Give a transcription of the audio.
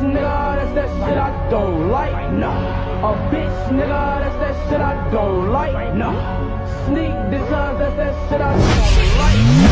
nigga, that's that shit I don't like. Nah. A bitch, nigga, that's that shit I don't like. Nah. Sneak designs, that's that shit I don't like.